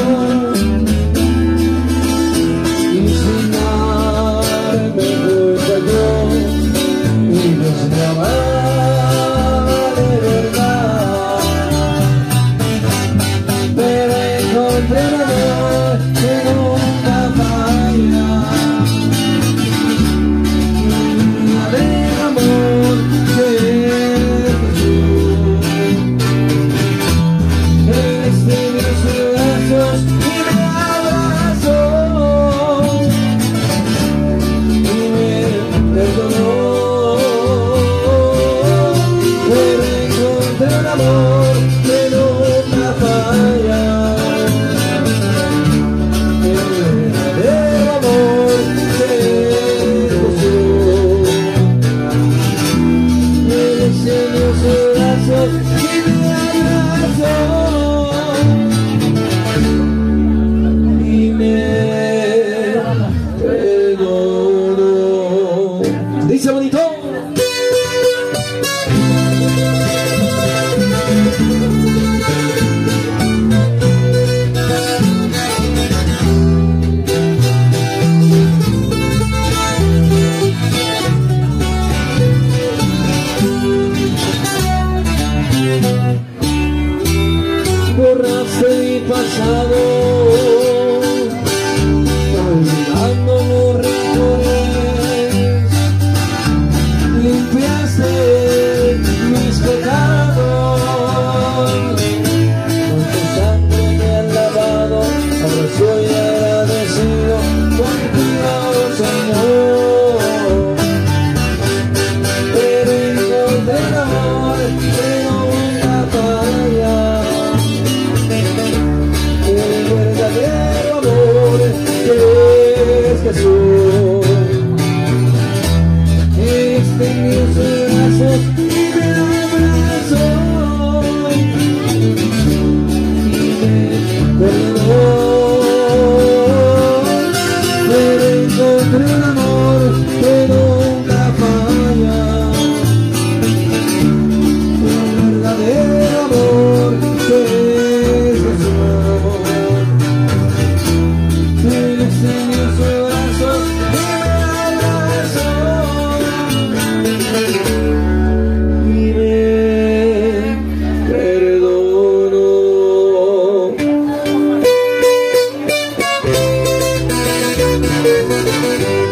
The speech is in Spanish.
Oh. Pasado Música